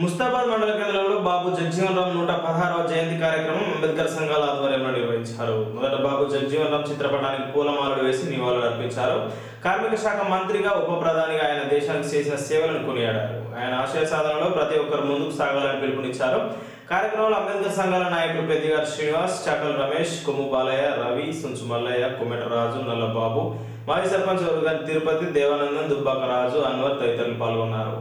ముస్తాబాద్ మండల కేంద్రంలో బాబు జగజీవన్ రామ్ నూట పదహారవ జయంతి కార్యక్రమం అంబేద్కర్ సంఘాల ఆధ్వర్యంలో నిర్వహించారు. మొదట బాబు జగజీవన్ రామ్ చిత్రపటానికి పూలమాలలు వేసి నివాళులు అర్పించారు. కార్మిక శాఖ మంత్రిగా ఉప ప్రధానిగా ఆయన దేశానికి చేసిన సేవలను కొనియాడారు. ఆయన ఆశయ సాధనలో ప్రతి ఒక్కరు ముందుకు సాగాలని పిలుపునిచ్చారు. కార్యక్రమంలో అంబేద్కర్ సంఘాల నాయకులు పెద్దిగారు శ్రీనివాస్ చాకల్ రమేష్ కొమ్ము బాలయ్య రవి సుంచు మల్లయ్య కుమెటరాజు నల్లబాబు మాజీ సర్పంచ్ గారి తిరుపతి దేవానందం దుబ్బాక రాజు అన్వర్ తదితరులు పాల్గొన్నారు.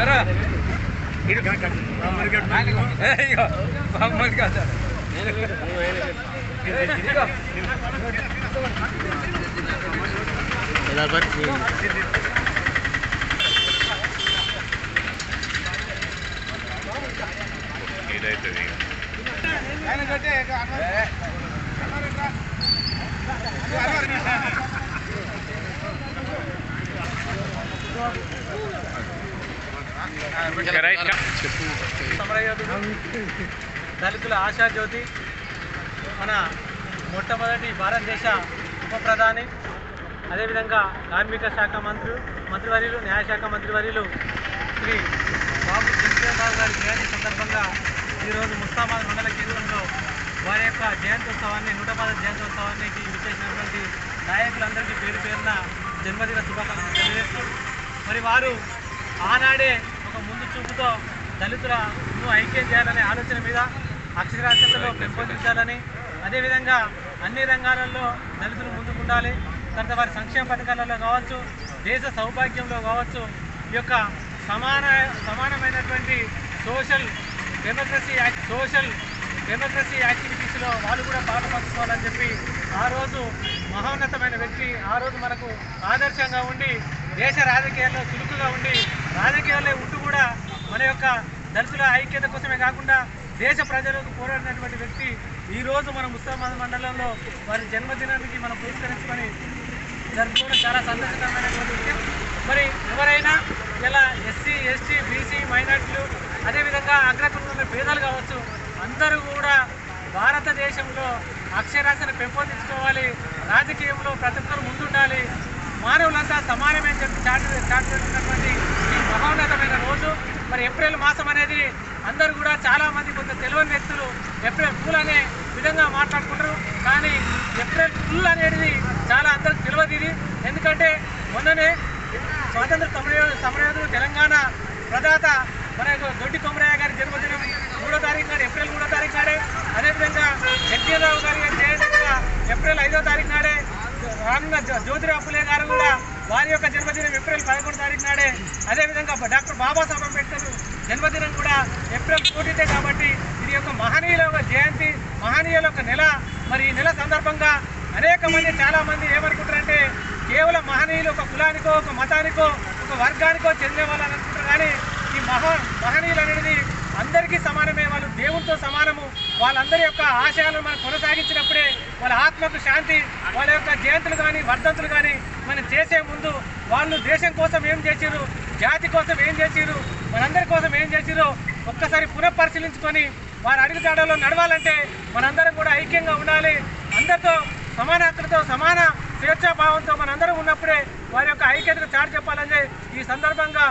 ಸರ ಬರ್ತೀನಿ ಇದಾಯ್ತದೆ ಈಗ Thank you. సమరయోధుడు దళితుల ఆశాజ్యోతి మన మొట్టమొదటి భారతదేశ ఉప ప్రధాని అదేవిధంగా కార్మిక శాఖ మంత్రి మంత్రివర్యులు న్యాయశాఖ మంత్రివర్యులు శ్రీ బాబు చంద్రబాబు గారి జయంతి సందర్భంగా ఈరోజు ముస్తాబాద్ మండల కేంద్రంలో వారి యొక్క జయంత్యోత్సవాన్ని నూట పద జయంత్యోత్సవానికి విచ్చేసినటువంటి నాయకులందరికీ పేరు పేరున జన్మదిన శుభాకాంక్షలు తెలియజేస్తూ మరి వారు ఆనాడే ఒక ముందు చూపుతో దళితులను ఐక్యం చేయాలనే ఆలోచన మీద అక్షరాస్యతలో పెంపొందించాలని అదేవిధంగా అన్ని రంగాలలో దళితులు ముందుకుండాలి. తర్వాత వారి సంక్షేమ పథకాలలో కావచ్చు దేశ సౌభాగ్యంలో కావచ్చు ఈ యొక్క సమాన సమానమైనటువంటి social democracy act social democracy యాక్టివిటీస్లో వాళ్ళు కూడా పాలు పంచుకోవాలని చెప్పి ఆ రోజు మహోన్నతమైన వ్యక్తి ఆ రోజు మనకు ఆదర్శంగా ఉండి దేశ రాజకీయాల్లో చురుకుగా ఉండి రాజకీయాల్లో ఉంటూ కూడా మన యొక్క దళితుల ఐక్యత కోసమే కాకుండా దేశ ప్రజలకు పోరాడినటువంటి వ్యక్తి ఈరోజు మన ముస్తాబాద్ మండలంలో వారి జన్మదినానికి మనం పురస్కరించుకొని జరుపుకోవడం చాలా సంతోషకరమైనటువంటి విషయం. మరి ఎవరైనా ఇలా ఎస్సీ ఎస్టీ బీసీ మైనార్టీలు అదేవిధంగా అగ్రకులంలో పేదలు కావచ్చు అందరూ కూడా భారతదేశంలో అక్షరాస్యను పెంపొందించుకోవాలి రాజకీయంలో ప్రతి ఒక్కరు ముందుండాలి మానవులంతా సమానమే అని చెప్పి చాటు చాటు పెట్టినటువంటి మహోన్నతమైన రోజు. మరి ఏప్రిల్ మాసం అనేది అందరూ కూడా చాలామంది కొంత తెలియని వ్యక్తులు ఏప్రిల్ ఫుల్ అనే విధంగా మాట్లాడుకుంటారు. కానీ ఏప్రిల్ ఫుల్ అనేది చాలా అందరికి తెలియదు ఇది. ఎందుకంటే మొన్ననే స్వాతంత్ర సమరయో సమరయోధుడు తెలంగాణ ప్రదాత మన యొక్క దొడ్డి కొమరయ్య గారి జన్మదినం మూడో తారీఖు నాడు ఏప్రిల్ మూడో తారీఖు నాడే. అదేవిధంగా జగ్జీరావు గారి జయంతి కూడా ఏప్రిల్ ఐదో తారీఖు నాడే రానున్న జ్యోతిరావు ఫులే గారు కూడా వారి యొక్క జన్మదినం ఏప్రిల్ పదకొండు తారీఖు నాడే. అదేవిధంగా డాక్టర్ బాబాసాహెబ్ అంబేద్కర్ జన్మదినం కూడా ఏప్రిల్ ఫోర్టీతే కాబట్టి ఇది ఒక మహనీయుల యొక్క జయంతి మహనీయుల యొక్క నెల. మరి ఈ నెల సందర్భంగా అనేక మంది చాలామంది ఏమనుకుంటారంటే కేవలం మహనీయులు ఒక కులానికో ఒక మతానికో ఒక వర్గానికో చెందే వాళ్ళు అనుకుంటారు. కానీ ఈ మహా మహనీయులు అనేది అందరికీ సమానమే వాళ్ళు దేవునితో సమానము. వాళ్ళందరి యొక్క ఆశయాలను మనం కొనసాగించినప్పుడే వాళ్ళ ఆత్మకు శాంతి వాళ్ళ యొక్క జయంతులు కానీ వర్ధంతులు కానీ మనం చేసే ముందు వాళ్ళు దేశం కోసం ఏం చేసిరు జాతి కోసం ఏం చేసిరు మనందరి కోసం ఏం చేసిరో ఒక్కసారి పునఃపరిశీలించుకొని వారి అడుగుజాడలో నడవాలంటే మనందరం కూడా ఐక్యంగా ఉండాలి. అందరితో సమాన హక్కులతో సమాన స్వేచ్ఛాభావంతో మనందరం ఉన్నప్పుడే వారి యొక్క ఐక్యతను చాటు చెప్పాలని ఈ సందర్భంగా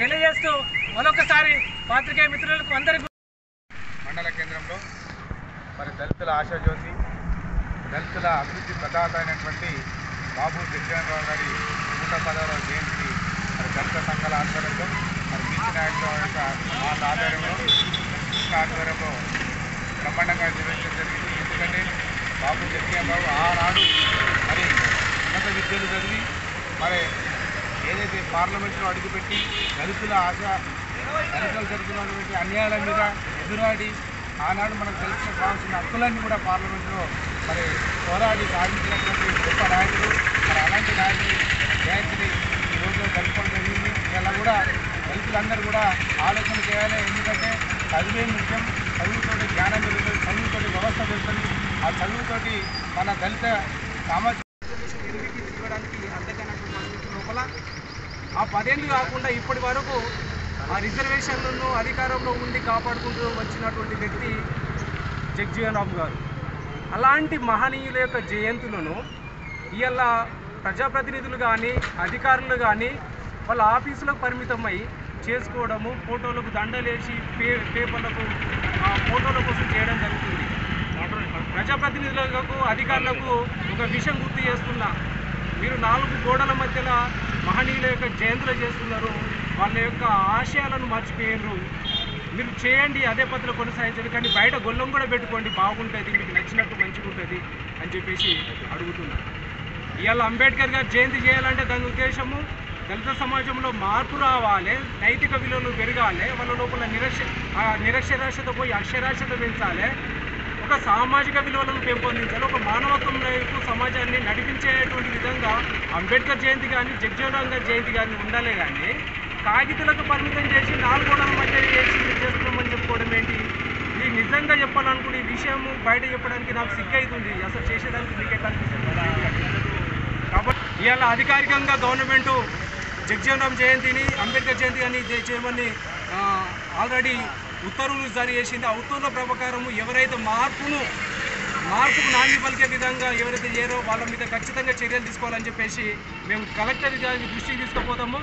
తెలియజేస్తూ మరొకసారి పాత్రికేయ మిత్రులకు అందరికీ మండల కేంద్రంలో మరి దళితుల ఆశాజ్యోతి దళితుల అభివృద్ధి ప్రదాత అయినటువంటి బాబు జగజీవనరావు గారి నూట పదవ జయంతి మరి దళిత సంఘాల ఆధ్వర్యంలో మరి బీసీ నాయకుల యొక్క వాళ్ళ ఆధ్వర్యంలో ఆధ్వర్యంలో బ్రహ్మాండంగా నిర్వహించడం జరిగింది. ఎందుకంటే బాబు జగజీవనరావు ఆనాడు మరి ఉన్నత విద్యలు చదివి మరి ఏదైతే పార్లమెంట్లో అడుగుపెట్టి దళితుల ఆశ దళితులు జరుగుతున్నటువంటి అన్యాయాల మీద ఎదురాడి ఆనాడు మనకు తెలిసిన కావాల్సిన హక్కులన్నీ కూడా పార్లమెంట్లో మరి పోరాడి సాధించినటువంటి గొప్ప నాయకుడు మరి అలాంటి నాయకుడి జయంతిని ఈ జరుపుకోవడం జరిగింది. ఇలా కూడా దళితులందరూ కూడా ఆలోచన చేయాలి. ఎందుకంటే చదివే ముఖ్యం. చదువుతోటి జ్ఞానం పెరుగుతుంది. చదువుతోటి వ్యవస్థ పెరుగుతుంది. ఆ చదువుతోటి మన దళిత సామాజిక తీసుకోవడానికి అందరికీ లోపల ఆ పదేళ్ళు కాకుండా ఇప్పటి వరకు ఆ రిజర్వేషన్లను అధికారంలో ఉండి కాపాడుకుంటూ వచ్చినటువంటి వ్యక్తి జగ్జీవన్ రామ్ గారు. అలాంటి మహనీయుల యొక్క జయంతులను ఇవాళ ప్రజాప్రతినిధులు కానీ అధికారులు కానీ వాళ్ళ ఆఫీసులకు పరిమితమై చేసుకోవడము ఫోటోలకు దండలేసి పే పేపర్లకు ఆ, ఫోటోల కోసం చేయడం జరుగుతుంది. ప్రజాప్రతినిధులకు అధికారులకు ఒక విషయం గుర్తు చేస్తున్నా. మీరు నాలుగు గోడల మధ్యలో మహనీయుల యొక్క జయంతులు చేస్తున్నారు. వాళ్ళ యొక్క ఆశయాలను మర్చిపోయినరు. మీరు చేయండి అదే పద్ధతిలో కొనసాగించండి కానీ బయట గొల్లం కూడా పెట్టుకోండి బాగుంటుంది మీకు నచ్చినట్టు మంచిగా ఉంటుంది అని చెప్పేసి అడుగుతున్నారు ఇవాళ అంబేద్కర్ గారు జయంతి చేయాలంటే దాని ఉద్దేశము దళిత సమాజంలో మార్పు రావాలి నైతిక విలువలు పెరగాలి వాళ్ళ లోపల నిరక్ష ఆ నిరక్షరాస్యత పోయి అక్షరాస్యత పెంచాలి ఒక సామాజిక విలువలను పెంపొందించాలి ఒక మానవత్వం వైపు సమాజాన్ని నడిపించేటువంటి విధంగా అంబేద్కర్ జయంతి కానీ జగ్జీవన్ గారి జయంతి కానీ ఉండాలి కానీ కాగితాలకు పరిమితం చేసి నాలుగు గోడల మధ్య చేసి చేస్తున్నామని చెప్పుకోవడం ఏంటి? ఇది నిజంగా చెప్పాలనుకునే ఈ విషయం బయట చెప్పడానికి నాకు సిగ్గు అవుతుంది. అసలు చేసేదానికి మీకు ఎట్లా అనిపిస్తుంది? కాబట్టి ఇవాళ అధికారికంగా గవర్నమెంట్ జగ్జీవన్ రామ్ జయంతిని అంబేద్కర్ జయంతి అని చేయమని ఆల్రెడీ ఉత్తర్వులు జారీ చేసింది. ఆ ఉత్తర్వుల ప్రకారం ఎవరైతే మార్పును మార్పుకు నాంది పలికే విధంగా ఎవరైతే చేయరో వాళ్ళ మీద ఖచ్చితంగా చర్యలు తీసుకోవాలని చెప్పేసి మేము కలెక్టర్ గారి దృష్టికి తీసుకుపోతాము.